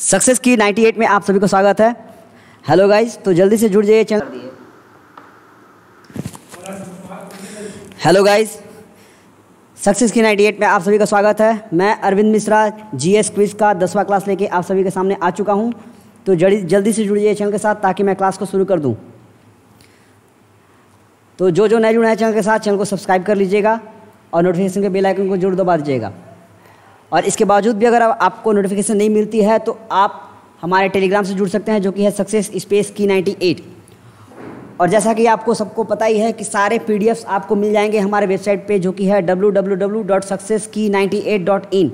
Success की 98 में आप सभी को स्वागत है। हेलो गाइस तो जल्दी से जुड़ जाइए चैनल। हेलो गाइस, सक्सेस की 98 में आप सभी का स्वागत है। मैं अरविंद मिश्रा, जीएस क्विज का दसवां क्लास लेके आप सभी के सामने आ चुका हूँ। तो जल्दी से जुड़ जाइए चैनल के साथ ताकि मैं क्लास को शुरू कर दूँ। तो जो जो नए जुड़े हैं चैनल के साथ, चैनल को सब्सक्राइब कर लीजिएगा और नोटिफिकेशन के बेल आइकन को ज़रूर दबा दीजिएगा। और इसके बावजूद भी अगर आपको नोटिफिकेशन नहीं मिलती है तो आप हमारे टेलीग्राम से जुड़ सकते हैं, जो कि है सक्सेस स्पेस की 98 और जैसा कि आपको सबको पता ही है कि सारे पी आपको मिल जाएँगे हमारे वेबसाइट पे, जो कि है www.successkey98.in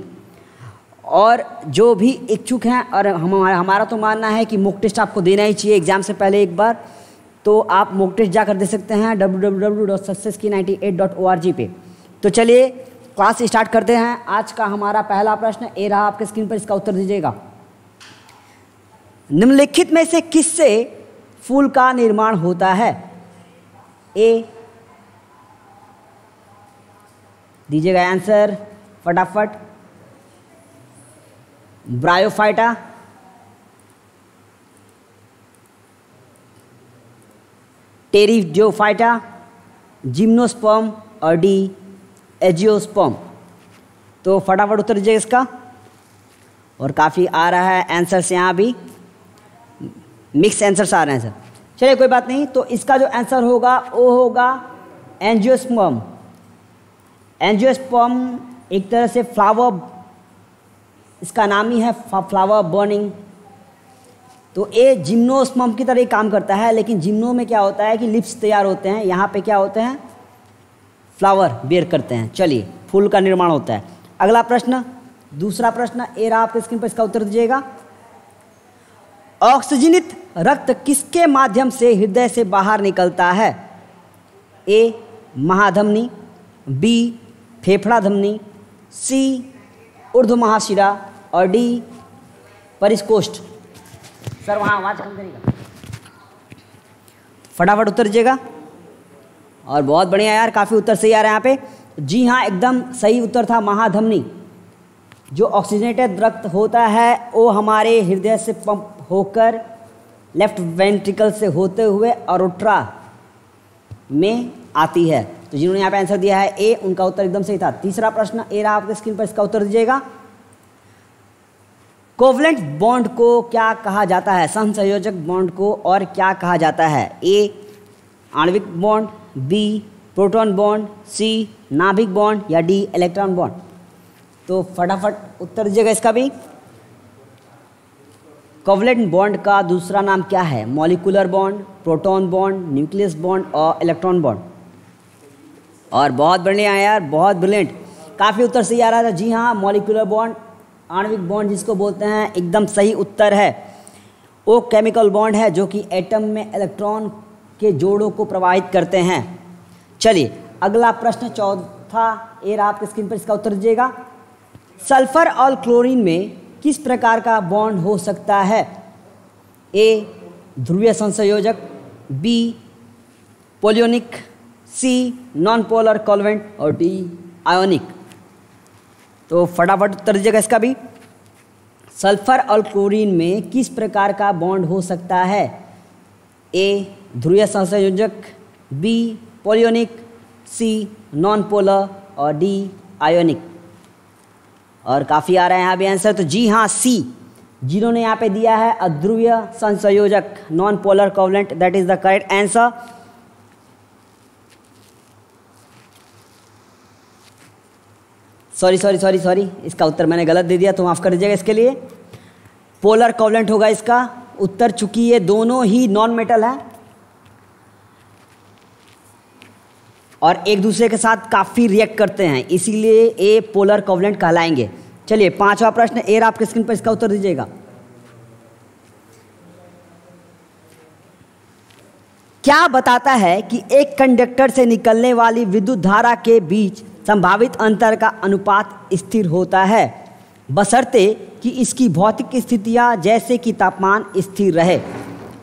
और जो भी इच्छुक हैं, और हम, हमारा तो मानना है कि मुक टेस्ट आपको देना ही चाहिए एग्ज़ाम से पहले एक बार तो आप मुक टेस्ट जाकर दे सकते हैं W W W dot success key ninety eight dot www.successkey98.org पे। तो चलिए क्लास स्टार्ट करते हैं। आज का हमारा पहला प्रश्न, ए रहा आपके स्क्रीन पर, इसका उत्तर दीजिएगा। निम्नलिखित में से किससे फूल का निर्माण होता है? ए, दीजिएगा आंसर, फटाफट। ब्रायोफाइटा। टेरिजोफाइटा। जिम्नोस्पर्म और डी एजियोस्पर्म। तो फटाफट उत्तर दीजिए इसका। और काफ़ी आ रहा है आंसर्स यहाँ भी। मिक्स आंसर्स आ रहे हैं, सर। चलिए, कोई बात नहीं। तो इसका जो आंसर होगा, वो होगा एंजियोस्पर्म। एंजियोस्पर्म एक तरह से फ्लावर, इसका नाम ही है फ्लावर बर्निंग। तो ये जिम्नोस्पर्म की तरह ही काम करता है, लेकिन जिम्नो में क्या होता है कि लिप्स तैयार होते हैं। यहाँ पे क्या होते हैं? फ्लावर बेर करते हैं। चलिए, फूल का निर्माण होता है। अगला प्रश्न, दूसरा प्रश्न, ए रहा आपके स्क्रीन पर इसका उत्तर दीजिएगा। ऑक्सीजनित रक्त किसके माध्यम से हृदय से बाहर निकलता है? ए, महाधमनी, बी फेफड़ा धमनी सी ऊर्ध महाशिरा और डी परिस्कोष्ठ सर, वहाँ आवाज़ कम करेगा फटाफट उत्तर दीजिएगा। और बहुत बढ़िया यार, काफ़ी उत्तर सही आ रहा है यहाँ पे। जी हाँ एकदम सही उत्तर था महाधमनी। जो ऑक्सीजनेटेड रक्त होता है, वो हमारे हृदय से पंप होकर लेफ़्ट वेंट्रिकल से होते हुए अरोट्रा में आती है। तो जिन्होंने यहाँ पे आंसर दिया है, ए, उनका उत्तर एकदम सही था। तीसरा प्रश्न, ए रहा आपके स्क्रीन पर, इसका उत्तर दीजिएगा। कोवलेंट बॉन्ड को क्या कहा जाता है? संसंयोजक बॉन्ड को और क्या कहा जाता है? ए, आणविक bond B proton bond C नाभिक बॉन्ड या डी इलेक्ट्रॉन बॉन्ड तो फटाफट उत्तर दीजिएगा इसका भी। कोवलेंट बॉन्ड का दूसरा नाम क्या है? Molecular bond proton bond nucleus bond और इलेक्ट्रॉन बॉन्ड और बहुत बढ़िया यार, बहुत ब्रिलियंट काफ़ी उत्तर सही आ रहा था। जी हाँ मॉलिकुलर बॉन्ड आणविक बॉन्ड जिसको बोलते हैं, एकदम सही उत्तर है। वो केमिकल बॉन्ड है जो कि एटम में इलेक्ट्रॉन के जोड़ों को प्रवाहित करते हैं। चलिए, अगला प्रश्न चौथा ए रहा आपके स्क्रीन पर इसका उत्तर दीजिएगा। सल्फ़र और क्लोरीन में किस प्रकार का बॉन्ड हो सकता है? ए, ध्रुवीय संसंयोजक, B, polyionic, C non polar covalent और डी, आयोनिक। तो फटाफट उत्तर दीजिएगा इसका भी। सल्फ़र और क्लोरीन में किस प्रकार का बॉन्ड हो सकता है? ए ध्रुवीय संसंयोजक B polyionic C non polar और डी आयोनिक और काफ़ी आ रहा है यहाँ भी आंसर तो जी हाँ सी जिन्होंने यहाँ पे दिया है अध्रुवीय संसंयोजक non polar covalent that is the correct answer sorry sorry sorry sorry इसका उत्तर मैंने गलत दे दिया तो माफ़ कर दीजिएगा इसके लिए। पोलर कोवलेंट होगा इसका। उत्तर चुकी ये दोनों ही नॉन मेटल है। और एक दूसरे के साथ काफ़ी रिएक्ट करते हैं, इसीलिए ए पोलर कोवलेंट कहलाएँगे। चलिए, पांचवा प्रश्न एर आपके स्क्रीन पर इसका उत्तर दीजिएगा। क्या बताता है कि एक कंडक्टर से निकलने वाली विद्युत धारा के बीच संभावित अंतर का अनुपात स्थिर होता है? बशर्ते कि इसकी भौतिक स्थितियाँ जैसे कि तापमान स्थिर रहे।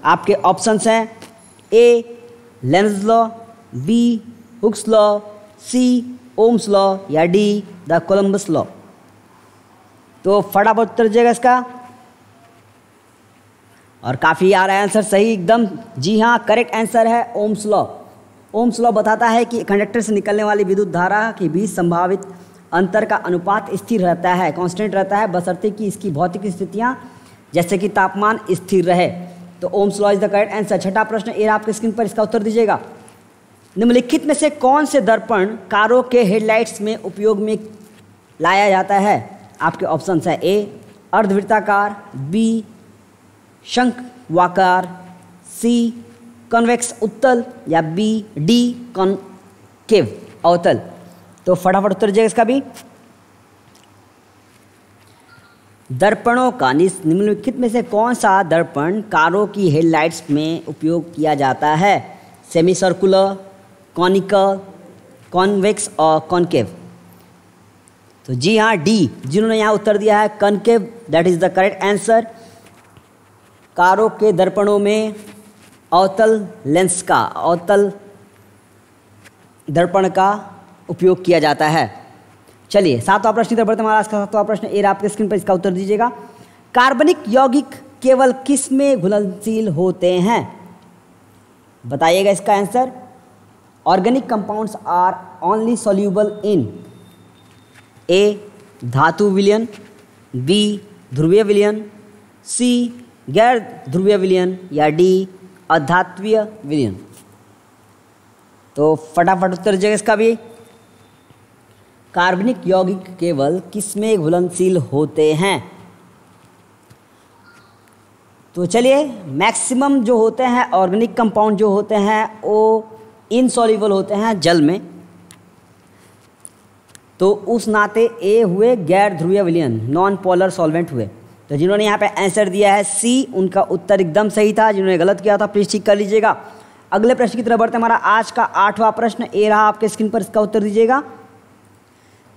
आपके ऑप्शंस हैं A Lenz's law B Hooke's law C Ohm's law या डी द कोलम्बस लॉ तो फटाफट उत्तर दीजिएगा इसका। और काफ़ी आ रहा है आंसर सही एकदम। जी हाँ करेक्ट आंसर है ओम्स लॉ ओम्स लॉ बताता है कि कंडक्टर से निकलने वाली विद्युत धारा के बीच संभावित अंतर का अनुपात स्थिर रहता है कांस्टेंट रहता है बसरते कि इसकी भौतिक स्थितियाँ, जैसे कि तापमान, स्थिर रहे। तो Ohm's law is the correct answer छठा प्रश्न ए आपके स्क्रीन पर इसका उत्तर दीजिएगा। निम्नलिखित में से कौन से दर्पण कारों के हेडलाइट्स में उपयोग में लाया जाता है? आपके ऑप्शन है ए अर्धवृत्ताकार बी शंखवाकार सी कन्वेक्स उत्तल, या बी डी कॉनकेव अवतल। तो फटाफट उत्तर जाएगा इसका भी। दर्पणों का निम्नलिखित में से कौन सा दर्पण कारों की हेडलाइट्स में उपयोग किया जाता है? सेमी सर्कुलर कॉनिकल, कॉन्वेक्स और कॉनकेव। तो जी हाँ डी, जिन्होंने यहाँ उत्तर दिया है, concave that is the correct answer कारों के दर्पणों में अवतल लेंस का, अवतल दर्पण का उपयोग किया जाता है। चलिए, सातवां प्रश्न इधर बढ़ते महाराज का। सातवां प्रश्न, ए आपके स्क्रीन पर इसका उत्तर दीजिएगा। कार्बनिक यौगिक केवल किसमें घुलनशील होते हैं? बताइएगा इसका answer. Organic compounds are only soluble in A, धातु विलियन, बी, ध्रुवीय विलियन, सी, गैर ध्रुवीय विलियन, या डी, अधात्वीय विलियन। तो फटाफट उत्तर दीजिएगा इसका भी। कार्बनिक यौगिक केवल किसमें घुलनशील होते हैं? तो चलिए मैक्सिमम जो होते हैं ऑर्गेनिक कंपाउंड जो होते हैं, वो इनसॉल्युबल होते हैं जल में। तो उस नाते ए हुए गैर ध्रुवीय विलियन नॉन पोलर सॉल्वेंट हुए। तो जिन्होंने यहाँ पे आंसर दिया है सी उनका उत्तर एकदम सही था, जिन्होंने गलत किया था प्लीज़ ठीक कर लीजिएगा। अगले प्रश्न की तरफ़ बढ़ते हमारा आज का आठवां प्रश्न। ए रहा आपके स्क्रीन पर, इसका उत्तर दीजिएगा।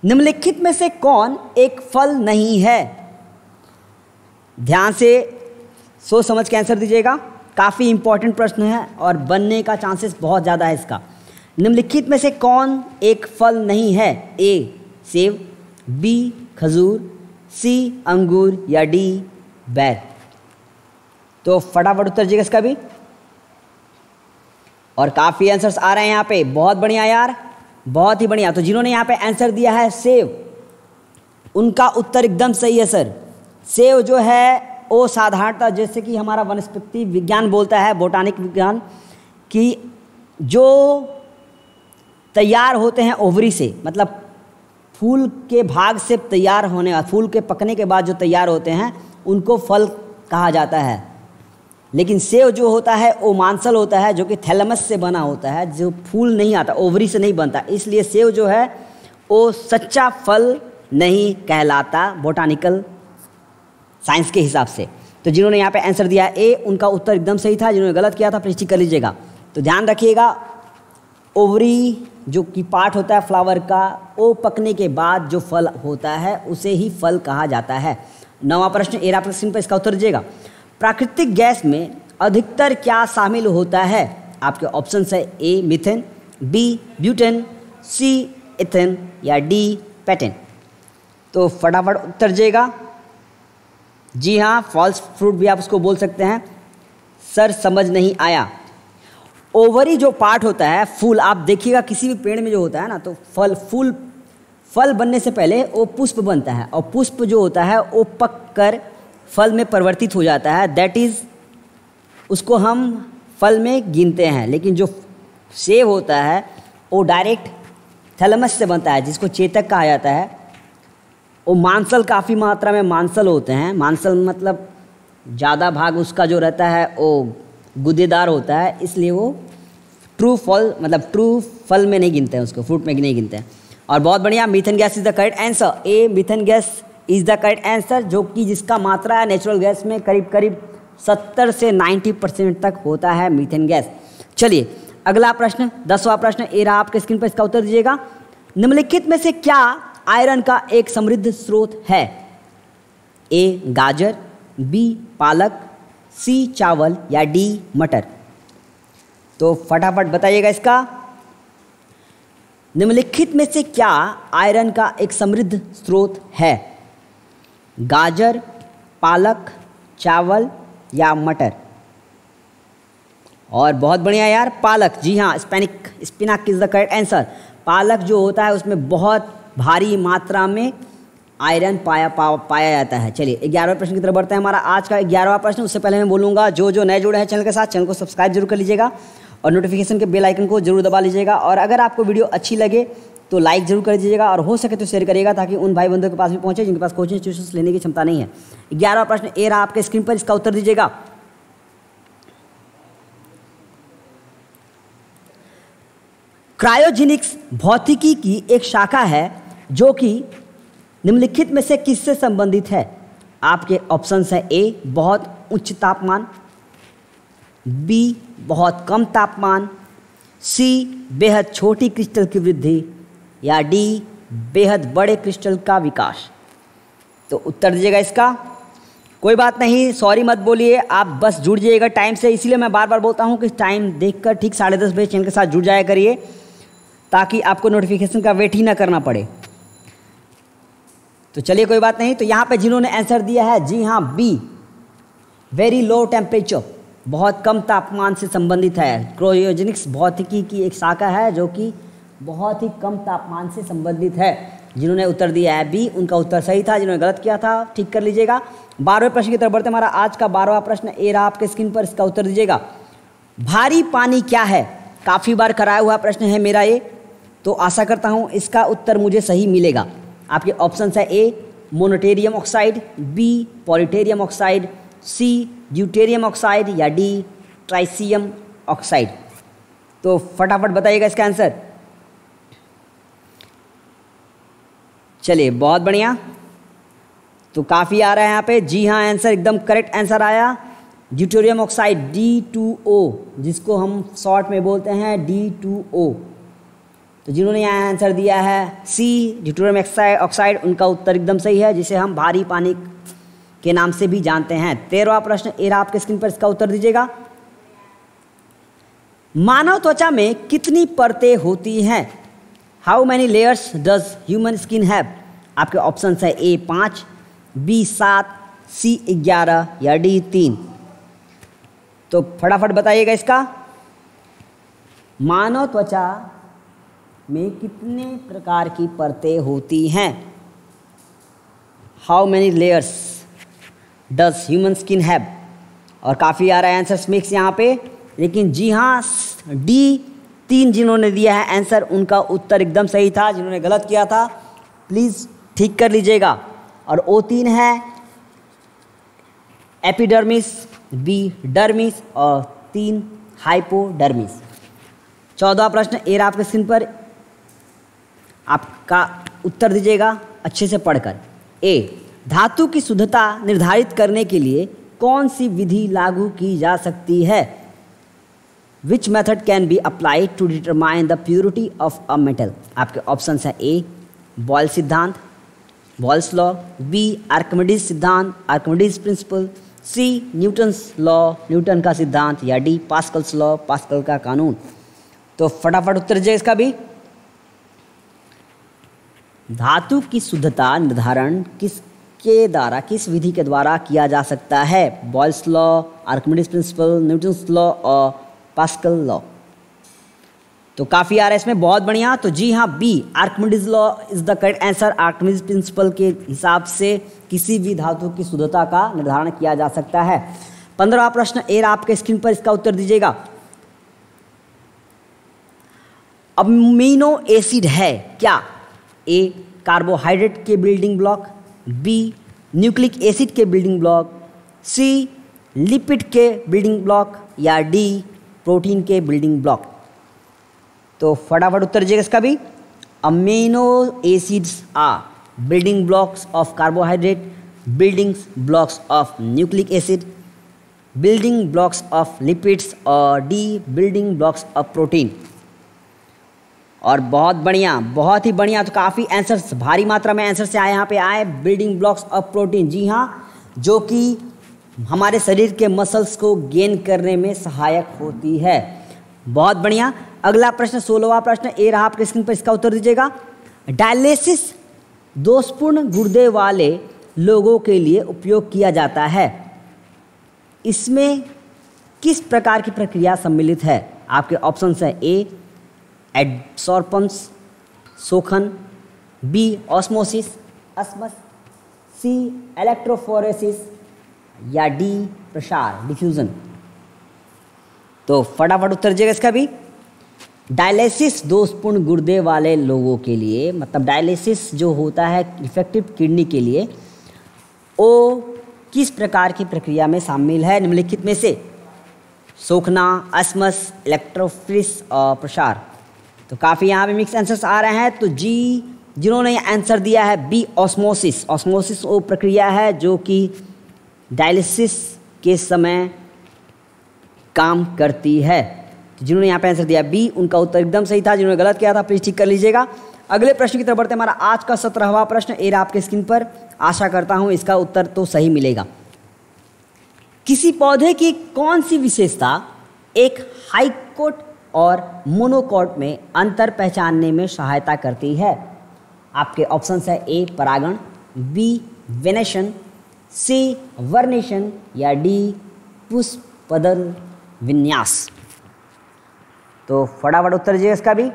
निम्नलिखित में से कौन एक फल नहीं है? ध्यान से सोच समझ के आंसर दीजिएगा। काफ़ी इंपॉर्टेंट प्रश्न है और बनने का चांसेस बहुत ज़्यादा है इसका। निम्नलिखित में से कौन एक फल नहीं है? ए सेब बी खजूर सी अंगूर या डी बैर। तो फटाफट उत्तर दीजिएगा इसका भी। और काफ़ी आंसर्स आ रहे हैं यहाँ पे। बहुत बढ़िया यार। बहुत ही बढ़िया। तो जिन्होंने यहाँ पे आंसर दिया है, सेव। उनका उत्तर एकदम सही है सर सेव जो है, वो साधारणतः जैसे कि हमारा वनस्पति विज्ञान बोलता है बोटानिक विज्ञान, कि जो तैयार होते हैं ओवरी से मतलब फूल के भाग से तैयार होने, फूल के पकने के बाद जो तैयार होते हैं, उनको फल कहा जाता है। लेकिन सेव जो होता है, वो मांसल होता है, जो कि थैलमस से बना होता है, जो फूल नहीं आता, ओवरी से नहीं बनता। इसलिए सेव जो है, वो सच्चा फल नहीं कहलाता बोटानिकल साइंस के हिसाब से। तो जिन्होंने यहाँ पे आंसर दिया ए उनका उत्तर एकदम सही था, जिन्होंने गलत किया था प्लीज़ कर लीजिएगा। तो ध्यान रखिएगा, ओवरी जो कि पार्ट होता है फ्लावर का, वो पकने के बाद जो फल होता है, उसे ही फल कहा जाता है। नवा प्रश्न एरा प्रश्न पर इसका उत्तर दीजिएगा। प्राकृतिक गैस में अधिकतर क्या शामिल होता है? आपके ऑप्शन है A methane B butane C ethane या डी पैटेन तो फटाफट उत्तर जाएगा जी हाँ फॉल्स फ्रूट भी आप उसको बोल सकते हैं। सर, समझ नहीं आया। ओवरी जो पार्ट होता है, फूल, आप देखिएगा, किसी भी पेड़ में जो होता है ना तो फल, फूल, फल बनने से पहले वो पुष्प बनता है। और पुष्प जो होता है, वो पक कर फल में परिवर्तित हो जाता है। दैट इज़ उसको हम फल में गिनते हैं, लेकिन जो सेब होता है, वो डायरेक्ट थैलमस से बनता है, जिसको चेतक कहा जाता है। वो मांसल काफ़ी मात्रा में मांसल होते हैं। मांसल मतलब ज़्यादा भाग उसका जो रहता है, वो गुदेदार होता है, इसलिए वो ट्रू फल मतलब ट्रू फल में नहीं गिनते हैं उसको फ्रूट में नहीं गिनते हैं। और बहुत बढ़िया methane gas is the correct answer A methane gas is the correct answer, जो कि जिसका मात्रा है नेचुरल गैस में करीब करीब 70 से 90 परसेंट तक होता है मीथेन गैस चलिए, अगला प्रश्न, दसवां प्रश्न, ए रहा आपके स्क्रीन पर, इसका उत्तर दीजिएगा। निम्नलिखित में से क्या आयरन का एक समृद्ध स्रोत है? ए, गाजर बी पालक सी चावल, या डी मटर? तो फटाफट बताइएगा इसका। निम्नलिखित में से क्या आयरन का एक समृद्ध स्रोत है? गाजर पालक चावल या मटर। और बहुत बढ़िया यार पालक। जी हाँ spinach spinach is the correct answer पालक जो होता है उसमें बहुत भारी मात्रा में आयरन पाया पा, पाया जाता है। चलिए ग्यारहवें प्रश्न की तरफ़ बढ़ते हैं हमारा। आज का ग्यारहवा प्रश्न उससे पहले मैं बोलूँगा जो जो नए जुड़े हैं चैनल के साथ चैनल को सब्सक्राइब ज़रूर कर लीजिएगा और नोटिफिकेशन के बेल आइकन को ज़रूर दबा लीजिएगा। और अगर आपको वीडियो अच्छी लगे तो लाइक ज़रूर कर दीजिएगा और हो सके तो शेयर करिएगा ताकि उन भाई बंधुओं के पास भी पहुँचे जिनके पास कोचिंग इंस्टीट्यूशन लेने की क्षमता नहीं है। ग्यारहवा प्रश्न ए रहा आपके स्क्रीन पर, इसका उत्तर दीजिएगा। क्रायोजेनिक्स भौतिकी की एक शाखा है जो कि निम्नलिखित में से किससे संबंधित है? आपके ऑप्शंस हैं ए बहुत उच्च तापमान बी बहुत कम तापमान सी बेहद छोटी क्रिस्टल की वृद्धि या डी, बेहद बड़े क्रिस्टल का विकास। तो उत्तर दीजिएगा इसका। कोई बात नहीं, सॉरी मत बोलिए, आप बस जुड़ जाइएगा टाइम से, इसीलिए मैं बार बार बोलता हूँ कि टाइम देखकर ठीक साढ़े दस बजे चैनल के साथ जुड़ जाया करिए, ताकि आपको नोटिफिकेशन का वेट ही ना करना पड़े। तो चलिए कोई बात नहीं तो यहाँ पे जिन्होंने आंसर दिया है, जी हाँ बी वेरी लो टेम्परेचर बहुत कम तापमान से संबंधित है। क्रोयोजेनिक्स भौतिकी की एक शाखा है जो कि बहुत ही कम तापमान से संबंधित है। जिन्होंने उत्तर दिया है बी, उनका उत्तर सही था, जिन्होंने गलत किया था, ठीक कर लीजिएगा। बारहवें प्रश्न की तरफ़ बढ़ते हमारा आज का बारहवा प्रश्न ए रहा आपके स्क्रीन पर, इसका उत्तर दीजिएगा। भारी पानी क्या है? काफ़ी बार कराया हुआ प्रश्न है मेरा ये। तो आशा करता हूँ इसका उत्तर मुझे सही मिलेगा। आपके ऑप्शन है A, monoterium oxide, B, polyterium oxide, C, deuterium oxide, या डी, ट्राइसियम ऑक्साइड। तो फटाफट बताइएगा इसका आंसर। चलिए, बहुत बढ़िया। तो काफ़ी आ रहा है यहाँ पे। जी हाँ आंसर एकदम करेक्ट आंसर आया। Deuterium oxide D two O जिसको हम शॉर्ट में बोलते हैं डी टू ओ तो जिन्होंने यहाँ आंसर दिया है सी ड्यूटोरियम ऑक्साइड उनका उत्तर एकदम सही है, जिसे हम भारी पानी के नाम से भी जानते हैं। तेरहवा प्रश्न, एरा, आपके स्क्रीन पर इसका उत्तर दीजिएगा। मानव त्वचा में कितनी परतें होती हैं? How many layers does human skin have आपके ऑप्शन है ए पाँच बी सात सी ग्यारह, या डी तीन। तो फटाफट बताइएगा इसका। मानव त्वचा में कितने प्रकार की परतें होती हैं? How many layers does human skin have और काफ़ी आ रहा है आंसर मिक्स यहाँ पे। लेकिन जी हाँ डी तीन जिन्होंने दिया है आंसर, उनका उत्तर एकदम सही था, जिन्होंने गलत किया था। प्लीज़ ठीक कर लीजिएगा। और ओ तीन है एपिडर्मिस बी डर्मिस और तीन हाइपोडर्मिस। चौदह प्रश्न एर आपके स्क्रीन पर। आपका उत्तर दीजिएगा अच्छे से पढ़कर। ए, धातु की शुद्धता निर्धारित करने के लिए कौन सी विधि लागू की जा सकती है? Which method can be applied to determine the purity of a metal आपके ऑप्शन है ए बॉयल सिद्धांत बॉल्स लॉ बी आर्कमिडीज सिद्धांत Archimedes principle C Newton's law Newton का सिद्धांत, या डी पास्कल्स लॉ पास्कल का कानून। तो फटाफट उत्तर दीजिए इसका भी। धातु की शुद्धता निर्धारण किसके द्वारा, किस विधि के द्वारा किया जा सकता है? Boyle's law Archimedes principle Newton's law और पास्कल लॉ तो काफ़ी आ रहा है इसमें बहुत बढ़िया। तो जी हाँ B Archimedes law is the correct answer Archimedes principle के हिसाब से किसी भी धातु की शुद्धता का निर्धारण किया जा सकता है। पंद्रहवा प्रश्न एर आपके स्क्रीन पर इसका उत्तर दीजिएगा। अमीनो एसिड है क्या? ए कार्बोहाइड्रेट के building block B nucleic acid के बिल्डिंग ब्लॉक सी लिपिड के बिल्डिंग ब्लॉक या डी प्रोटीन के बिल्डिंग ब्लॉक। तो फटाफट उत्तर दीजिएगा इसका भी। Amino acids are building blocks of carbohydrate building blocks of nucleic acid building blocks of lipids और D building blocks of protein और बहुत बढ़िया, बहुत ही बढ़िया तो काफ़ी आंसर्स भारी मात्रा में आंसर से आए, यहाँ पे आए बिल्डिंग ब्लॉक्स ऑफ़ प्रोटीन जी हाँ जो कि हमारे शरीर के मसल्स को गेन करने में सहायक होती है। बहुत बढ़िया। अगला प्रश्न, सोलहवा प्रश्न, ए रहा आपके स्क्रीन पर, इसका उत्तर दीजिएगा। डायलिसिस, दोषपूर्ण गुर्दे वाले लोगों के लिए उपयोग किया जाता है। इसमें किस प्रकार की प्रक्रिया सम्मिलित है? आपके ऑप्शन है A adsorption सोखन B osmosis osmosis C electrophoresis या डी प्रसार डिफ्यूजन तो फटाफट उत्तर दीजिएगा इसका भी। डायलिसिस दोषपूर्ण गुर्दे वाले लोगों के लिए मतलब डायलिसिस जो होता है इफ़ेक्टिव किडनी के लिए वो किस प्रकार की प्रक्रिया में शामिल है निम्नलिखित में से? सोखना, असमस इलेक्ट्रोफ्रिस और प्रसार। तो काफ़ी यहाँ पे मिक्स आंसर्स आ रहे हैं। तो जी, जिन्होंने आंसर दिया है, बी ऑस्मोसिस ऑस्मोसिस वो प्रक्रिया है जो कि डायलिसिस के समय काम करती है। तो जिन्होंने यहाँ पे आंसर दिया, बी, उनका उत्तर एकदम सही था, जिन्होंने गलत किया था, प्लीज़ ठीक कर लीजिएगा। अगले प्रश्न की तरफ़ बढ़ते हमारा आज का सत्रहवा प्रश्न, ए आपके स्क्रीन पर। आशा करता हूँ इसका उत्तर तो सही मिलेगा। किसी पौधे की कौन सी विशेषता एक हाइकोट और मोनोकोट में अंतर पहचानने में सहायता करती है? आपके ऑप्शन है ए, परागण, बी, वेनेशन सी वर्नेशन या डी पुष्पदल विन्यास। तो फटाफट उत्तर दीजिए इसका भी।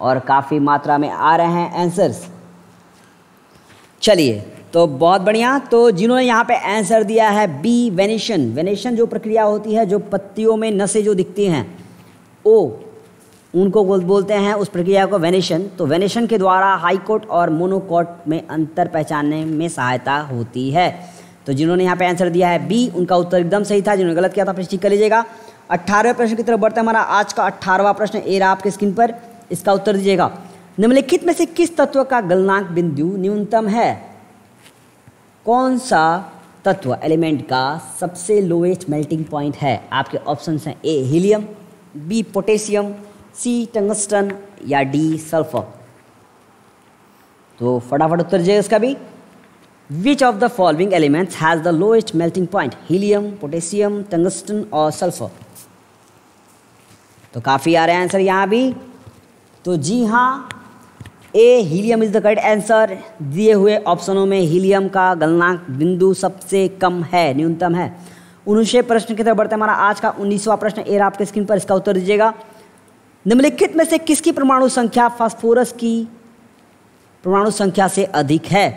और काफ़ी मात्रा में आ रहे हैं आंसर्स चलिए तो बहुत बढ़िया। तो जिन्होंने यहाँ पे आंसर दिया है बी वेनेशन वेनेशन जो प्रक्रिया होती है, जो पत्तियों में नसें जो दिखती हैं ओ उनको बोलते हैं उस प्रक्रिया को वेनेशन। तो वेनेशन के द्वारा हाईकोर्ट और मोनोकोट में अंतर पहचानने में सहायता होती है। तो जिन्होंने यहाँ पे आंसर दिया है, बी, उनका उत्तर एकदम सही था, जिन्होंने गलत किया था फिर ठीक कर लीजिएगा। अट्ठारहवें प्रश्न की तरफ़ बढ़ते हमारा, आज का अट्ठारहवा प्रश्न ए रहा आपके स्क्रीन पर, इसका उत्तर दीजिएगा। निम्नलिखित में से किस तत्व का गलनांक बिंदु न्यूनतम है? कौन सा तत्व एलिमेंट का सबसे लोएस्ट मेल्टिंग पॉइंट है? आपके ऑप्शन हैं A, helium, B, potassium C tungsten या डी सल्फ़र। तो फटाफट उत्तर दीजिए इसका भी। Which of the following elements has the lowest melting point helium potassium tungsten और सल्फ़र तो काफ़ी आ रहे हैं आंसर यहाँ भी। तो जी हाँ A helium is the correct answer दिए हुए ऑप्शनों में हीलियम का गलनांक बिंदु सबसे कम है, न्यूनतम है। उन्नीसवें प्रश्न की तरफ़ बढ़ते हमारा आज का उन्नीसवा प्रश्न ए आपके स्क्रीन पर इसका उत्तर दीजिएगा। निम्नलिखित में से किसकी परमाणु संख्या फास्फोरस की परमाणु संख्या से अधिक है?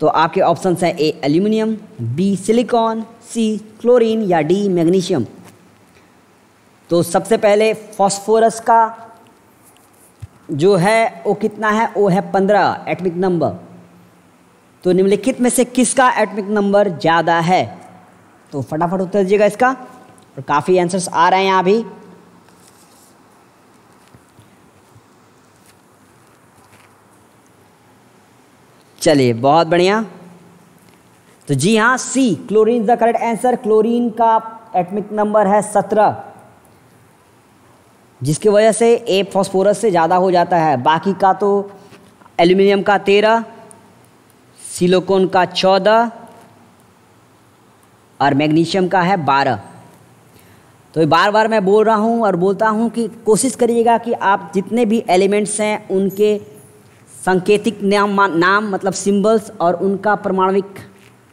तो आपके ऑप्शन हैं A aluminium B silicon C chlorine या डी मैग्नीशियम तो सबसे पहले फॉस्फोरस का जो है, वो कितना है? वो है पंद्रह एटमिक नंबर तो निम्नलिखित में से किसका एटमिक नंबर ज़्यादा है? तो फटाफट उत्तर दीजिएगा इसका। और काफ़ी आंसर्स आ रहे हैं यहाँ भी। चलिए, बहुत बढ़िया। तो जी हाँ C chlorine is the correct answer chlorine का एटमिक नंबर है सत्रह, जिसकी वजह से ए फॉस्फोरस से ज़्यादा हो जाता है। बाकी का तो एल्यूमिनियम का तेरह सिलोकोन का चौदह और मैग्नीशियम का है बारह। तो बार बार मैं बोल रहा हूँ और बोलता हूँ कि कोशिश करिएगा कि आप जितने भी एलिमेंट्स हैं, उनके सांकेतिक नाम नाम मतलब सिंबल्स और उनका परमाणविक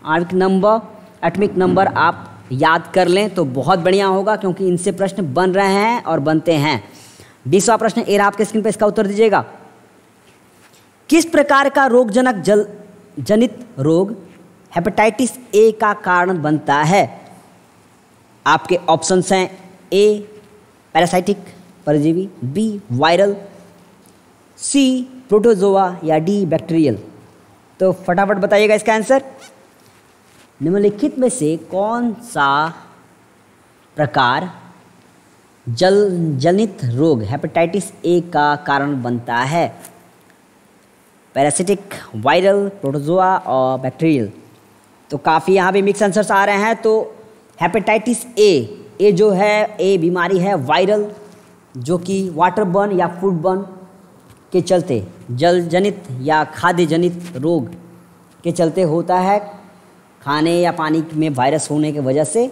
आणविक नंबर एटमिक नंबर आप याद कर लें तो बहुत बढ़िया होगा क्योंकि इनसे प्रश्न बन रहे हैं और बनते हैं। बीसवा प्रश्न, ए आपके स्क्रीन पर इसका उत्तर दीजिएगा। किस प्रकार का रोगजनक जल, जनित रोग हेपेटाइटिस ए का कारण बनता है? आपके ऑप्शंस हैं ए पैरासाइटिक परजीवी बी वायरल सी प्रोटोजोआ या डी बैक्टीरियल तो फटाफट बताइएगा इसका आंसर निम्नलिखित में से कौन सा प्रकार जल, जनित रोग हेपेटाइटिस ए का कारण बनता है? पैरासिटिक वायरल प्रोटोजोआ और बैक्टीरियल तो काफ़ी यहाँ पे मिक्स आंसर्स आ रहे हैं तो हेपेटाइटिस ए ए जो है ए बीमारी है वायरल जो कि वाटर बर्न या फ़ूड बर्न के चलते जल जनित या खाद्य जनित रोग के चलते होता है। खाने या पानी में वायरस होने की वजह से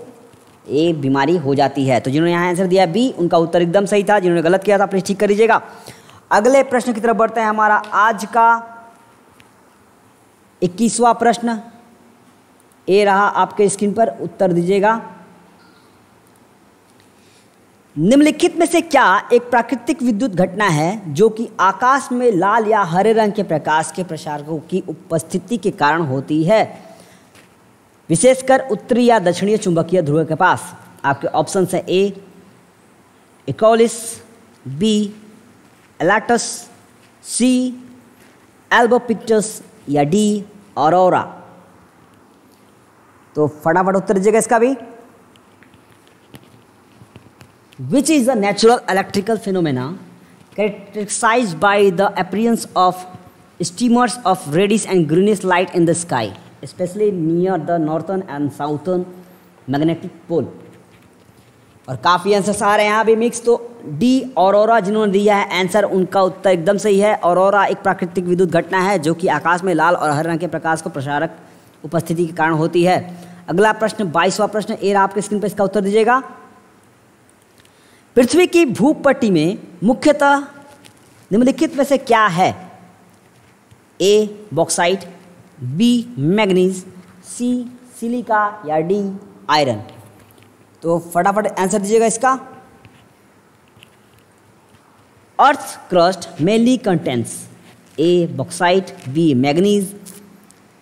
ये बीमारी हो जाती है। तो जिन्होंने यहाँ आंसर दिया बी उनका उत्तर एकदम सही था। जिन्होंने गलत किया था प्लीज़ ठीक कर लीजिएगा अगले प्रश्न की तरफ़ बढ़ते हैं हमारा। आज का इक्कीसवा प्रश्न। ए रहा आपके स्क्रीन पर, उत्तर दीजिएगा। निम्नलिखित में से क्या एक प्राकृतिक विद्युत घटना है जो कि आकाश में लाल या हरे रंग के प्रकाश के प्रसारकों की उपस्थिति के कारण होती है? विशेषकर उत्तरी या दक्षिणीय चुंबकीय ध्रुव के पास। आपके ऑप्शन है ए इकोलिस बी एलाटस सी एल्बोपिक्टस या डी औरोरा तो फटाफट उत्तर दीजिएगा इसका भी। Which is the natural electrical phenomena characterise by the appearance of streamers of reddish and greenish light in the sky specially near the northern and southern magnetic pole और काफ़ी answers आ रहे हैं यहाँ भी मिक्स तो डी ओरोरा जिन्होंने दिया है आंसर उनका उत्तर एकदम सही है। ओरोरा एक प्राकृतिक विद्युत घटना है जो कि आकाश में लाल और हर रंग के प्रकाश को प्रसारक उपस्थिति के कारण होती है। अगला प्रश्न, बाईसवा प्रश्न ए आपके स्क्रीन पर इसका उत्तर दीजिएगा। पृथ्वी की भूपट्टी में मुख्यतः निम्नलिखित में से क्या है? A bauxite B manganese C silica या डी आयरन तो फटाफट आंसर दीजिएगा इसका। Earth crust mainly contents A bauxite B manganese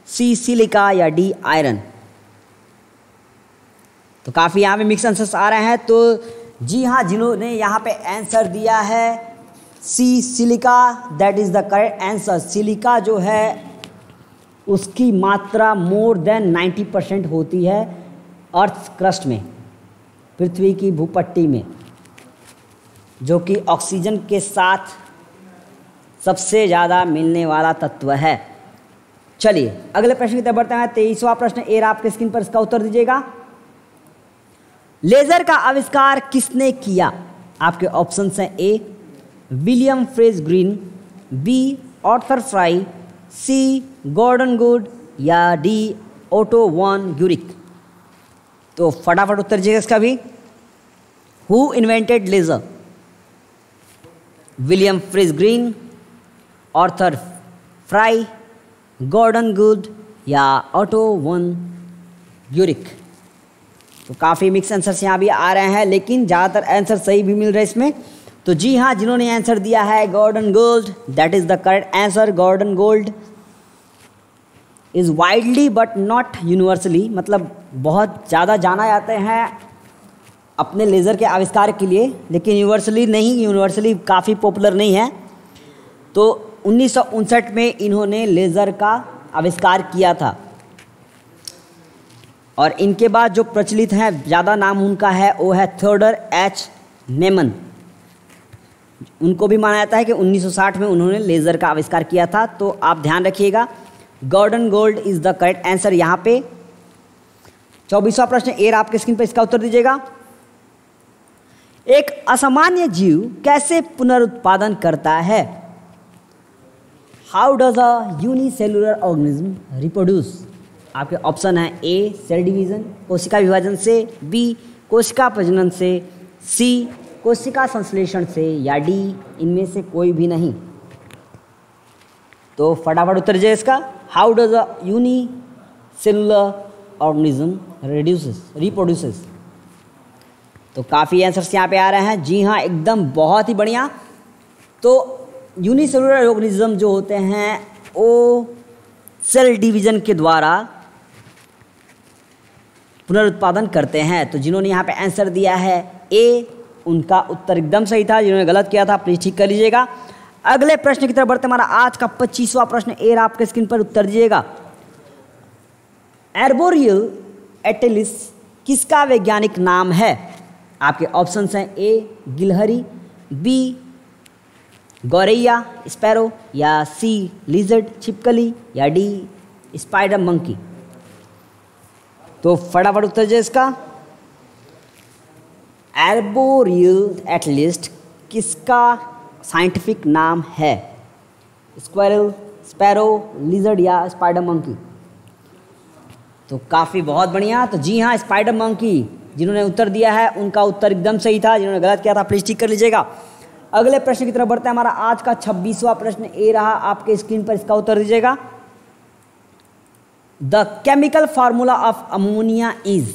C silica या डी आयरन तो काफ़ी यहाँ पे मिक्स आंसर्स आ रहे हैं तो जी हाँ जिन्होंने यहाँ पे आंसर दिया है। C silica that is the correct answer silica जो है, उसकी मात्रा मोर देन 90 परसेंट होती है अर्थ क्रस्ट में, पृथ्वी की भूपट्टी में, जो कि ऑक्सीजन के साथ सबसे ज़्यादा मिलने वाला तत्व है। चलिए, अगले प्रश्न की तरफ़ बढ़ते हैं। तेईसवा प्रश्न एर आपके स्क्रीन पर इसका उत्तर दीजिएगा। लेजर का आविष्कार किसने किया? आपके ऑप्शन हैं A William Friese Greene B Arthur Fry C Gordon Gould या डी ओटो वन यूरिक तो फटाफट उत्तर दीजिएगा इसका भी। Who invented laser William Friese Greene Arthur Fry Gordon Gould या ऑटो वन यूरिक तो काफ़ी मिक्स आंसर्स यहाँ भी आ रहे हैं, लेकिन ज़्यादातर आंसर सही भी मिल रहे हैं इसमें। तो जी हाँ जिन्होंने आंसर दिया है Gordon Gould that is the correct answer Gordon Gould is widely but not universally मतलब बहुत ज़्यादा जाना जाते हैं अपने लेज़र के आविष्कार के लिए, लेकिन यूनिवर्सली नहीं यूनिवर्सली काफ़ी पॉपुलर नहीं है। तो उन्नीस सौ उनसठ में इन्होंने लेज़र का आविष्कार किया था। और इनके बाद जो प्रचलित हैं, ज़्यादा नाम उनका है, वो है थोडर एच नेमन। उनको भी माना जाता है कि 1960 में उन्होंने लेज़र का आविष्कार किया था। तो आप ध्यान रखिएगा Gordon Gould is the correct answer यहाँ पे। चौबीसवा प्रश्न एर आपके स्क्रीन पर, इसका उत्तर दीजिएगा। एक असामान्य जीव कैसे पुनरुत्पादन करता है? How does a unicellular organism reproduce आपके ऑप्शन है ए सेल डिवीज़न कोशिका विभाजन से बी कोशिका प्रजनन से सी कोशिका संश्लेषण से, या डी इनमें से कोई भी नहीं। तो फटाफट उत्तर दीजिए इसका। How does a unicellular organism reduces reproduces तो काफ़ी आंसर्स यहाँ पे आ रहे हैं। जी हाँ एकदम बहुत ही बढ़िया। तो यूनिसेलुलर ऑर्गेनिज्म जो होते हैं, वो सेल डिवीज़न के द्वारा पुनरुत्पादन करते हैं। तो जिन्होंने यहाँ पे आंसर दिया है ए उनका उत्तर एकदम सही था, जिन्होंने गलत किया था प्लीज़ ठीक कर लीजिएगा। अगले प्रश्न की तरफ़ बढ़ते हमारा आज का पच्चीसवा प्रश्न ए आपके स्क्रीन पर उत्तर दीजिएगा। एर्बोरियल एटेलिस किसका वैज्ञानिक नाम है? आपके ऑप्शंस हैं ए गिलहरी बी गौरैया स्पैरो या सी लिजर्ड छिपकली, या डी स्पाइडर मंकी तो फटाफट उत्तर जाए इसका। एल्बोरियल एटलिस्ट किसका साइंटिफिक नाम है? स्क्वायरल स्पैरो लिजर्ड या स्पाइडर मंकी तो काफ़ी बहुत बढ़िया। तो जी हाँ स्पाइडर मंकी जिन्होंने उत्तर दिया है, उनका उत्तर एकदम सही था। जिन्होंने गलत किया था प्लीज़ ठीक कर लीजिएगा। अगले प्रश्न की तरफ़ बढ़ते हैं। हमारा आज का छब्बीसवा प्रश्न ए रहा। आपके स्क्रीन पर इसका उत्तर दीजिएगा। The chemical formula of ammonia is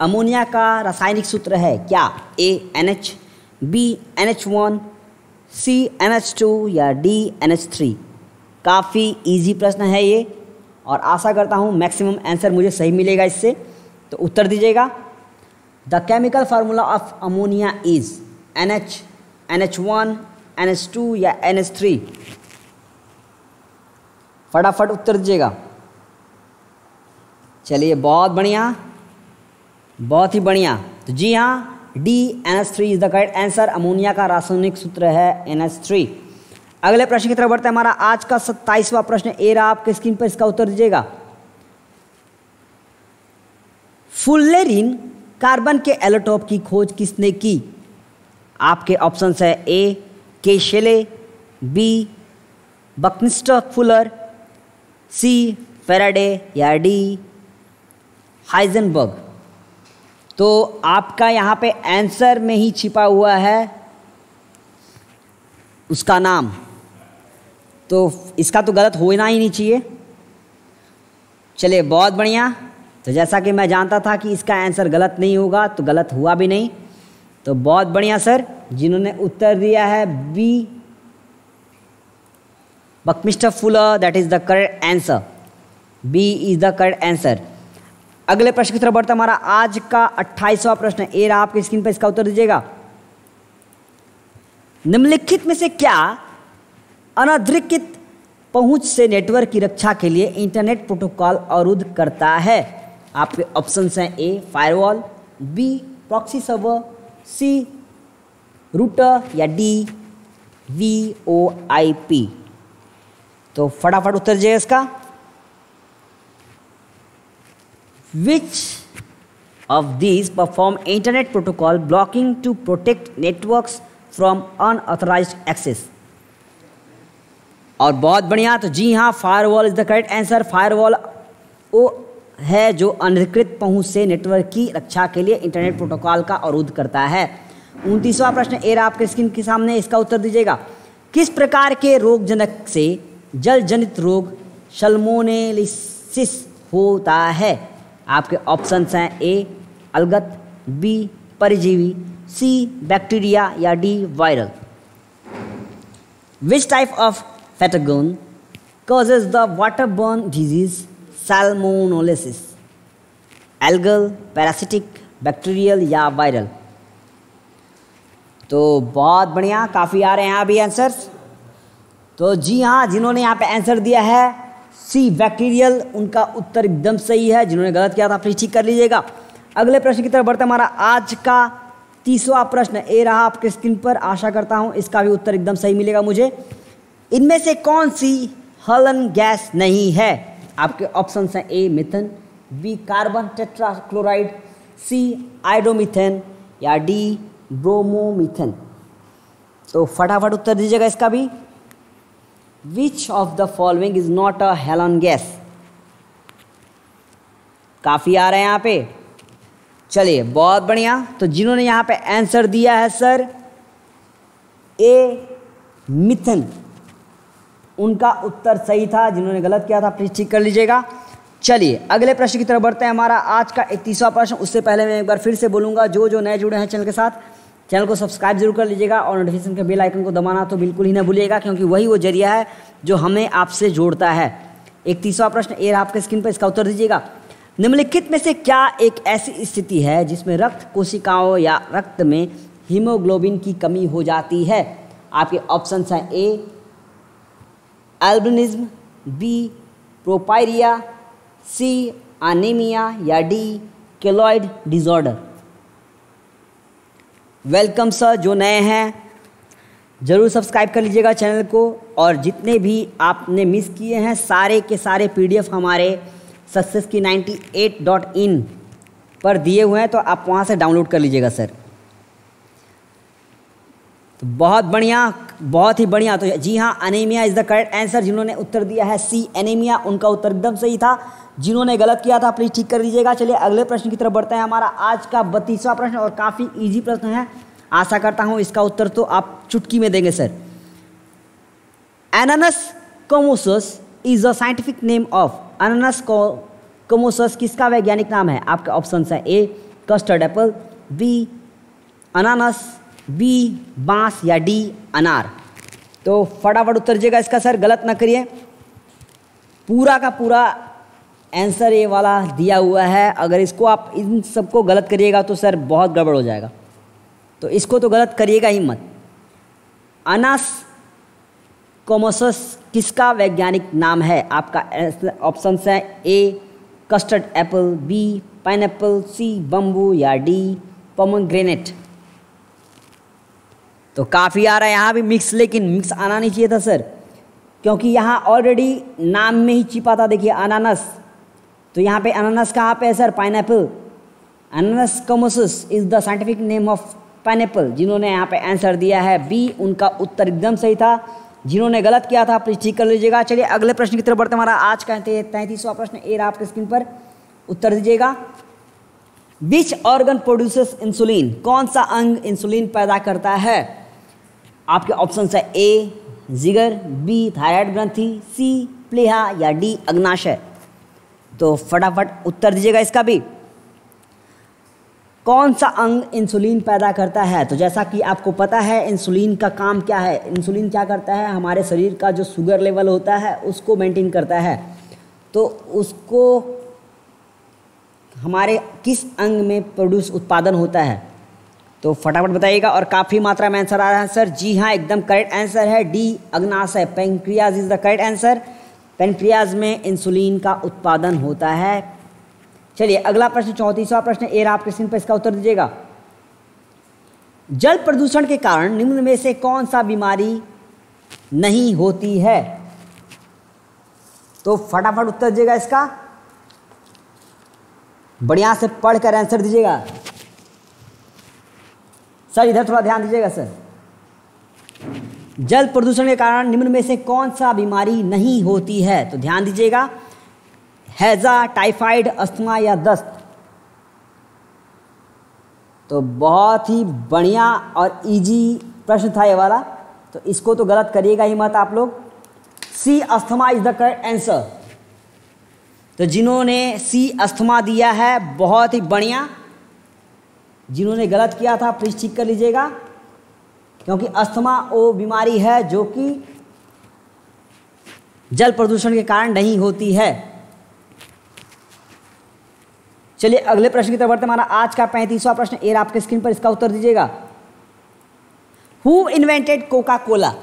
ammonia का रासायनिक सूत्र है क्या? A N H B N H one C N H two या डी एन एच थ्री काफ़ी ईजी प्रश्न है ये। और आशा करता हूँ मैक्सिमम आंसर मुझे सही मिलेगा इससे। तो उत्तर दीजिएगा। The chemical formula of ammonia is N H N H one N H two या एन एच थ्री फटाफट उत्तर दीजिएगा। चलिए, बहुत बढ़िया। बहुत ही बढ़िया। तो जी हाँ D N S three is the correct answer ammonia का रासायनिक सूत्र है एन एस थ्री अगले प्रश्न की तरफ़ बढ़ते हैं। हमारा आज का सत्ताईसवां प्रश्न ए रहा। आपके स्क्रीन पर इसका उत्तर दीजिएगा? फुल्लेरिन कार्बन के एलोटॉप की खोज किसने की? आपके ऑप्शन है A, K Scheele, B, Buckminster Fuller, C, Faraday या डी हाइजनबर्ग तो आपका यहाँ पे आंसर में ही छिपा हुआ है उसका नाम। तो इसका तो गलत होना ही नहीं चाहिए। चलिए, बहुत बढ़िया। तो जैसा कि मैं जानता था कि इसका आंसर गलत नहीं होगा तो गलत हुआ भी नहीं। तो बहुत बढ़िया सर जिन्होंने उत्तर दिया है B Buckminster Fuller that is the correct answer B is the correct answer अगले प्रश्न की तरफ़ बढ़ता हमारा आज का अट्ठाईसवा प्रश्न, ए रहा आपके स्क्रीन पर, इसका उत्तर दीजिएगा। निम्नलिखित में से क्या अनाधिकृत पहुँच से नेटवर्क की रक्षा के लिए इंटरनेट प्रोटोकॉल अवरुद्ध करता है? आपके ऑप्शन हैं A firewall B proxy server C router या D V O I P तो फटाफट उत्तर दीजिएगा इसका। Which of these perform internet protocol blocking to protect networks from unauthorized access? और बहुत बढ़िया तो जी हाँ firewall is the correct answer firewall वो है जो अनधिकृत पहुँच से नेटवर्क की रक्षा के लिए इंटरनेट प्रोटोकॉल का अवरोध करता है। उनतीसवां प्रश्न एरा आपके स्क्रीन के सामने, इसका उत्तर दीजिएगा। किस प्रकार के रोगजनक से जल जनित रोग शल्मोनेलिसिस होता है? आपके ऑप्शंस हैं ए अलगत बी परिजीवी सी बैक्टीरिया या D viral which type of pathogen the waterborne disease salmonellosis? Algal parasitic bacterial या वायरल तो बहुत बढ़िया, काफ़ी आ रहे हैं अभी आंसर्स तो जी हाँ जिन्होंने यहाँ पे आंसर दिया है सी बैक्टीरियल उनका उत्तर एकदम सही है। जिन्होंने गलत किया था प्लीज़ ठीक कर लीजिएगा। अगले प्रश्न की तरफ़ बढ़ते हमारा आज का तीसवा प्रश्न ए रहा आपके स्क्रीन पर। आशा करता हूँ इसका भी उत्तर एकदम सही मिलेगा मुझे। इनमें से कौन सी हलन गैस नहीं है? आपके ऑप्शन हैं A, methane, B, carbon tetrachloride, C iodomethane या डी, ब्रोमोमिथेन। तो फटाफट उत्तर दीजिएगा इसका भी। Which of the following is not a halon gas काफ़ी आ रहे हैं यहाँ पे। चलिए, बहुत बढ़िया। तो जिन्होंने यहाँ पे आंसर दिया है सर ए मिथन। उनका उत्तर सही था, जिन्होंने गलत किया था प्लीज़ ठीक कर लीजिएगा। चलिए, अगले प्रश्न की तरफ़ बढ़ते हैं। हमारा आज का इकतीसवा प्रश्न, उससे पहले मैं एक बार फिर से बोलूँगा जो जो नए जुड़े हैं चैनल के साथ चैनल को सब्सक्राइब ज़रूर कर लीजिएगा और नोटिफिकेशन के बेल आइकन को दबाना तो बिल्कुल ही ना भूलिएगा, क्योंकि वही वो ज़रिया है जो हमें आपसे जोड़ता है। एक तीसरा प्रश्न ए आपके स्क्रीन पर, इसका उत्तर दीजिएगा। निम्नलिखित में से क्या एक ऐसी स्थिति है जिसमें रक्त कोशिकाओं या रक्त में हीमोग्लोबिन की कमी हो जाती है? आपके ऑप्शन हैं A albinism B porphyria C anaemia या D keloid disorder welcome sir, जो नए हैं, ज़रूर सब्सक्राइब कर लीजिएगा चैनल को। और जितने भी आपने मिस किए हैं, सारे के सारे पीडीएफ हमारे सक्सेस की 98 डॉट इन पर दिए हुए हैं तो आप वहाँ से डाउनलोड कर लीजिएगा, सर। तो बहुत बढ़िया, बहुत ही बढ़िया। तो जी हाँ anaemia is the correct answer जिन्होंने उत्तर दिया है सी एनेमिया उनका उत्तर एकदम सही था। जिन्होंने गलत किया था प्लीज़ ठीक कर दीजिएगा। चलिए, अगले प्रश्न की तरफ़ बढ़ते हैं हमारा आज का बत्तीसवा प्रश्न, और काफ़ी ईजी प्रश्न है। आशा करता हूँ इसका उत्तर तो आप चुटकी में देंगे sir Ananas comosus is a scientific name of Ananas co comosus किसका वैज्ञानिक नाम है? आपके ऑप्शन है ए कस्टर्ड एप्पल बी अनानस बी बाँस या डी अनार। तो फटाफट उत्तर दीजिएगा इसका, सर, गलत ना करिए। पूरा का पूरा आंसर ये वाला दिया हुआ है। अगर इसको आप इन सबको गलत करिएगा तो सर, बहुत गड़बड़ हो जाएगा। तो इसको तो गलत करिएगा ही मत। अनास कोमोसस किसका वैज्ञानिक नाम है? आपका ऑप्शन है A custard apple B pine C bamboo या डी ग्रेनेट तो काफ़ी आ रहा है, यहाँ भी मिक्स लेकिन मिक्स आना नहीं चाहिए था सर क्योंकि यहाँ ऑलरेडी नाम में ही छिपा था, देखिए, अनानस। तो यहाँ पे अनानस कहाँ पे है sir pine Ananas comosus is the scientific name of pine जिन्होंने यहाँ पे आंसर दिया है। बी उनका उत्तर एकदम सही था। जिन्होंने गलत किया था प्लीज़ ठीक कर लीजिएगा। चलिए, अगले प्रश्न की तरफ़ बढ़ते हमारा आज का तैंतीसवा प्रश्न ए रहा आपके स्क्रीन पर। उत्तर दीजिएगा। विच ऑर्गन प्रोड्यूसेस इंसुलिन कौन सा अंग इंसुलिन पैदा करता है? आपके ऑप्शन है ए जिगर बी थायराइड ग्रंथि सी प्लेहा या डी अग्नाशय। तो फटाफट उत्तर दीजिएगा इसका भी। कौन सा अंग इंसुलिन पैदा करता है? तो जैसा कि आपको पता है इंसुलिन का काम क्या है? इंसुलिन क्या करता है? हमारे शरीर का जो शुगर लेवल होता है, उसको मेंटेन करता है। तो उसको हमारे किस अंग में प्रोड्यूस उत्पादन होता है? तो फटाफट बताइएगा और काफ़ी मात्रा में आंसर आ रहा है सर जी हाँ एकदम करेक्ट आंसर है. D अग्नाशय pancreas is the correct answer pancreas में इंसुलिन का उत्पादन होता है. चलिए, अगला प्रश्न, चौंतीसवा प्रश्न ए आपके स्क्रीन पर इसका उत्तर दीजिएगा। जल प्रदूषण के कारण निम्न में से कौन सा बीमारी नहीं होती है? तो फटाफट उत्तर दीजिएगा इसका। बढ़िया से पढ़कर आंसर दीजिएगा। सर, इधर थोड़ा ध्यान दीजिएगा, सर। जल प्रदूषण के कारण निम्न में से कौन सा बीमारी नहीं होती है? तो ध्यान दीजिएगा, हैज़ा, टाइफाइड, अस्थमा या दस्त। तो बहुत ही बढ़िया और इजी प्रश्न था ये वाला। तो इसको तो गलत करिएगा ही मत आप लोग। C asthma is the correct answer तो जिन्होंने सी अस्थमा दिया है, बहुत ही बढ़िया। जिन्होंने गलत किया था प्लीज़ ठीक कर लीजिएगा। क्योंकि अस्थमा वो बीमारी है जो कि जल प्रदूषण के कारण नहीं होती है। चलिए, अगले प्रश्न की तरफ़ बढ़ते हमारा आज का पैंतीसवा प्रश्न एर आपके स्क्रीन पर, इसका उत्तर दीजिएगा। Who invented Coca Cola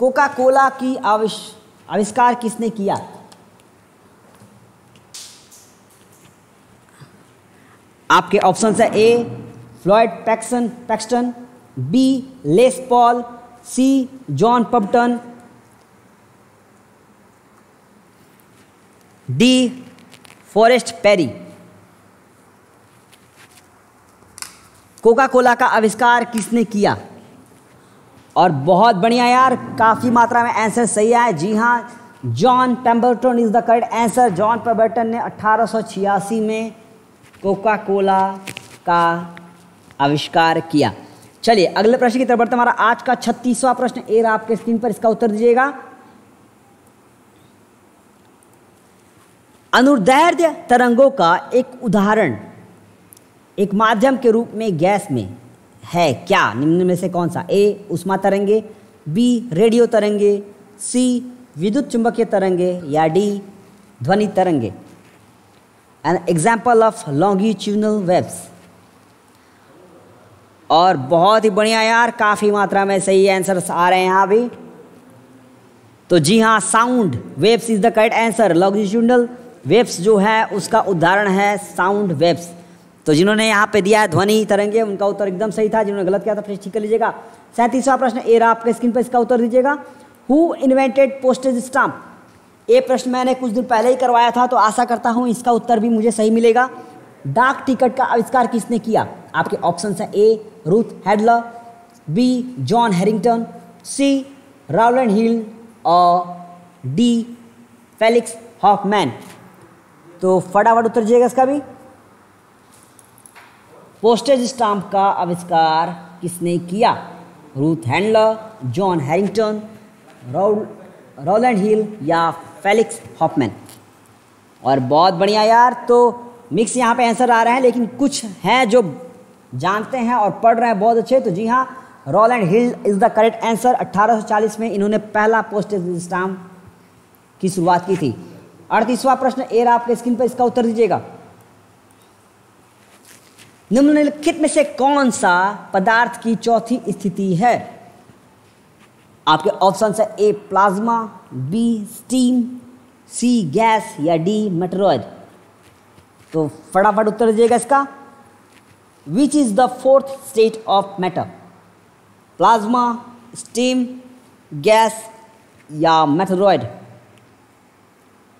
Coca Cola की आविष्कार किसने किया? आपके ऑप्शन है A Floyd Paxton Paxton B Les Paul C John Pemberton D Forrest Perry Coca Cola का आविष्कार किसने किया? और बहुत बढ़िया यार, काफ़ी मात्रा में आंसर सही है जी हाँ John Pemberton is the correct answer John Pemberton ने छियासी में कोका कोला का आविष्कार किया। चलिए, अगले प्रश्न की तरफ़ बढ़ते हमारा आज का छत्तीसवां प्रश्न ए आपके स्क्रीन पर, इसका उत्तर दीजिएगा। अनुदैर्ध्य तरंगों का एक उदाहरण, एक माध्यम के रूप में गैस में है क्या? निम्न में से कौन सा? ए उष्मा तरंगे बी रेडियो तरंगे सी विद्युत चुंबकीय तरंगे, या डी ध्वनि तरंगे। An example of longitudinal waves और बहुत ही बढ़िया यार, काफ़ी मात्रा में सही आंसर आ रहे हैं यहाँ भी। तो जी हाँ sound waves is the correct answer longitudinal waves जो है, उसका उदाहरण है साउंड वेब्स तो जिन्होंने यहाँ पे दिया है ध्वनि, तरंगे, उनका उत्तर एकदम सही था। जिन्होंने गलत किया था, फिर ठीक कर लीजिएगा। सैंतीसवा प्रश्न ए आपके स्क्रीन पर इसका उत्तर दीजिएगा। हु इन्वेंटेड पोस्टेज स्टाम्प ये प्रश्न मैंने कुछ दिन पहले ही करवाया था तो आशा करता हूँ इसका उत्तर भी मुझे सही मिलेगा। डाक टिकट का आविष्कार किसने किया? आपके ऑप्शन हैं A, Ruth Handler, B, John Harington, C Rowland Hill, और डी, फेलिक्स हॉकमैन। तो फटाफट उत्तर दीजिएगा इसका भी। पोस्टेज स्टाम्प का आविष्कार किसने किया? Ruth Handler, John Harington Rowland Hill या फेलिक्स हॉफमैन और बहुत बढ़िया यार तो मिक्स यहाँ पे आंसर आ रहे हैं, लेकिन कुछ हैं जो जानते हैं और पढ़ रहे हैं बहुत अच्छे। तो जी हाँ Rowland Hill is the correct answer 1840 में इन्होंने पहला पोस्टेज स्टाम्प की शुरुआत की थी। अड़तीसवा प्रश्न एर आपके स्क्रीन पर इसका उत्तर दीजिएगा। निम्नलिखित में से कौन सा पदार्थ की चौथी स्थिति है? आपके ऑप्शन है A plasma B steam C gas या डी मेट्रोइड तो फटाफट उत्तर दीजिएगा इसका। Which is the fourth state of matter plasma steam gas या मेथरोइड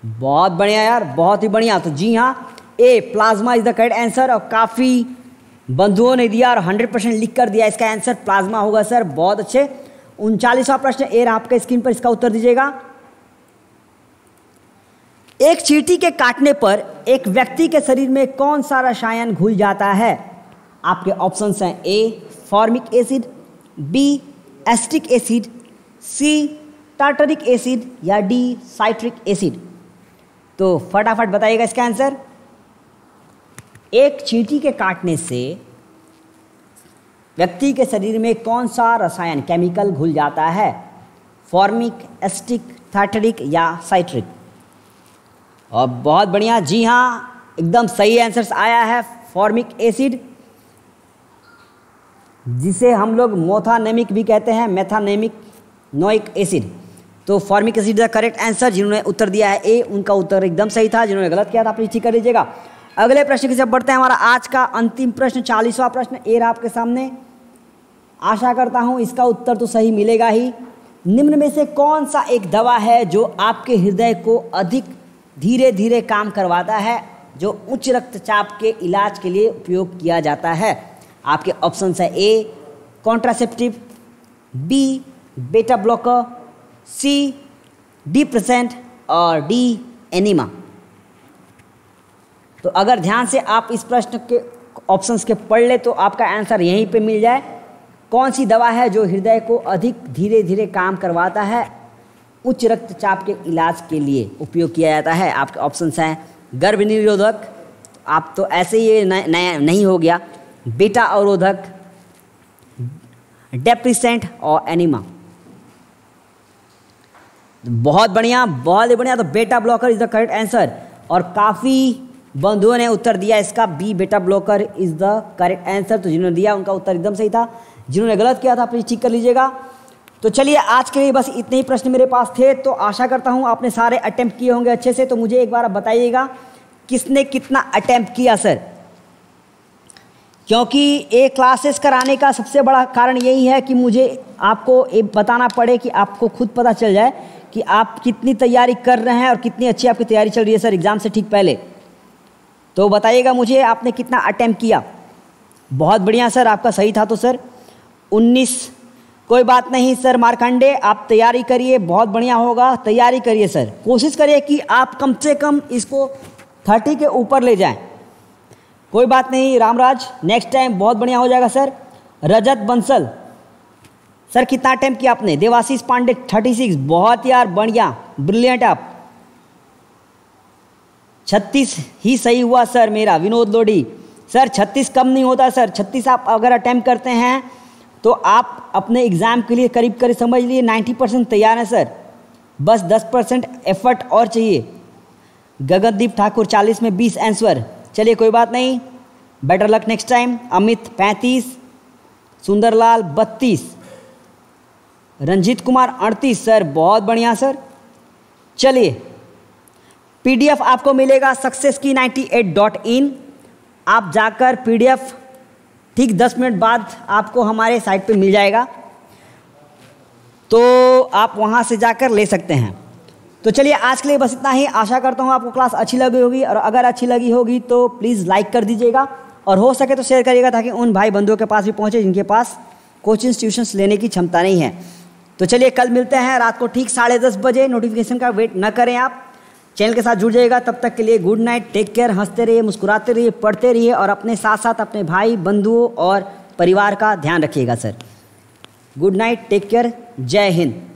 बहुत बढ़िया यार, बहुत ही बढ़िया। तो जी हाँ A plasma is the correct answer और काफ़ी बंधुओं ने दिया और हंड्रेड परसेंट लिख कर दिया इसका आंसर प्लाज्मा होगा सर, बहुत अच्छे। उनचालीसवा प्रश्न एर आपके स्क्रीन पर इसका उत्तर दीजिएगा। एक चीटी के काटने पर एक व्यक्ति के शरीर में कौन सा रसायन घुल जाता है? आपके ऑप्शंस हैं A formic acid B acetic acid C tartaric acid या डी साइट्रिक एसिड तो फटाफट बताइएगा इसका आंसर एक चींटी के काटने से व्यक्ति के शरीर में कौन सा रसायन केमिकल घुल जाता है? फॉर्मिक एस्टिक थाइटरिक या साइट्रिक और बहुत बढ़िया, जी हाँ एकदम सही आंसर आया है फॉर्मिक एसिड जिसे हम लोग मोथानेमिक भी कहते हैं मेथानेमिक नोइक एसिड तो formic acid the correct answer जिन्होंने उत्तर दिया है ए उनका उत्तर एकदम सही था, जिन्होंने गलत किया था, आप ठीक कर लीजिएगा। अगले प्रश्न की तरफ़ बढ़ते हैं। हमारा आज का अंतिम प्रश्न, चालीसवा प्रश्न, ए रहा आपके सामने। आशा करता हूँ इसका उत्तर तो सही मिलेगा ही। निम्न में से कौन सा एक दवा है जो आपके हृदय को अधिक धीरे धीरे काम करवाता है, जो उच्च रक्तचाप के इलाज के लिए उपयोग किया जाता है? आपके ऑप्शन है A, contraceptive, B beta blocker C D और डी, एनिमा। तो अगर ध्यान से आप इस प्रश्न के ऑप्शंस के पढ़ ले तो आपका आंसर यहीं पे मिल जाए। कौन सी दवा है जो हृदय को अधिक धीरे धीरे काम करवाता है? उच्च रक्तचाप के इलाज के लिए उपयोग किया जाता है। आपके ऑप्शंस हैं गर्भ निरोधक आप तो ऐसे ही नया, नहीं हो गया। बेटा अवरोधक डेप्रिसेंट और एनिमा। बहुत बढ़िया, बहुत ही बढ़िया। तो beta blocker is the correct answer और काफ़ी बंधुओं ने उत्तर दिया, इसका B beta blocker is the correct answer तो जिन्होंने दिया, उनका उत्तर एकदम सही था। जिन्होंने गलत किया था प्लीज़ चेक कर लीजिएगा। तो चलिए, आज के लिए बस इतने ही प्रश्न मेरे पास थे। तो आशा करता हूँ आपने सारे अटैम्प्ट किए होंगे अच्छे से। तो मुझे एक बार बताइएगा, किसने कितना अटैम्प्ट किया सर क्योंकि ये क्लासेस कराने का सबसे बड़ा कारण यही है कि मुझे आपको ये बताना पड़े कि आपको खुद पता चल जाए कि आप कितनी तैयारी कर रहे हैं और कितनी अच्छी आपकी तैयारी चल रही है सर एग्ज़ाम से ठीक पहले। तो बताइएगा मुझे आपने कितना अटैम्प्ट किया। बहुत बढ़िया सर, आपका सही था तो सर। उन्नीस, कोई बात नहीं सर, मारकंडे, आप तैयारी करिए, बहुत बढ़िया होगा, तैयारी करिए सर। कोशिश करिए कि आप कम से कम इसको थर्टी के ऊपर ले जाएँ। कोई बात नहीं, रामराज नेक्स्ट टाइम बहुत बढ़िया हो जाएगा सर। रजत बंसल, सर कितना टाइम किया आपने? देवाशीष पांडे थर्टी सिक्स बहुत यार, बढ़िया ब्रिलियंट आप। छत्तीस ही सही हुआ, सर, मेरा विनोद लोडी। सर, छत्तीस कम नहीं होता, सर। छत्तीस आप अगर अटैम्प्ट करते हैं तो आप अपने एग्ज़ाम के लिए करीब करीब समझ लिए नाइन्टी परसेंट तैयार हैं, सर। बस दस परसेंट एफर्ट और चाहिए। गगनदीप ठाकुर, चालीस में बीस आंसर। चलिए, कोई बात नहीं। Better luck next time Amit, पैंतीस। सुंदरलाल, बत्तीस। रंजीत कुमार, अड़तीस। सर, बहुत बढ़िया, सर। चलिए पीडीएफ आपको मिलेगा सक्सेस की नाइन्टी एट डॉट इन आप जाकर पीडीएफ ठीक दस मिनट बाद आपको हमारे साइट पे मिल जाएगा। तो आप वहाँ से जाकर ले सकते हैं। तो चलिए आज के लिए बस इतना ही। आशा करता हूँ आपको क्लास अच्छी लगी होगी और अगर अच्छी लगी होगी तो प्लीज़ लाइक कर दीजिएगा और हो सके तो शेयर करिएगा ताकि उन भाई बंधुओं के पास भी पहुँचे जिनके पास कोचिंग ट्यूशन्स लेने की क्षमता नहीं है। तो चलिए कल मिलते हैं। रात को ठीक साढ़े दस बजे। नोटिफिकेशन का वेट न करें आप। चैनल के साथ जुड़ जाएगा तब तक के लिए गुड नाइट, टेक केयर, हँसते रहिए, मुस्कुराते रहिए, पढ़ते रहिए और अपने साथ साथ अपने भाई, बंधुओं और परिवार का ध्यान रखिएगा, sir. Good night, take care, जय हिंद।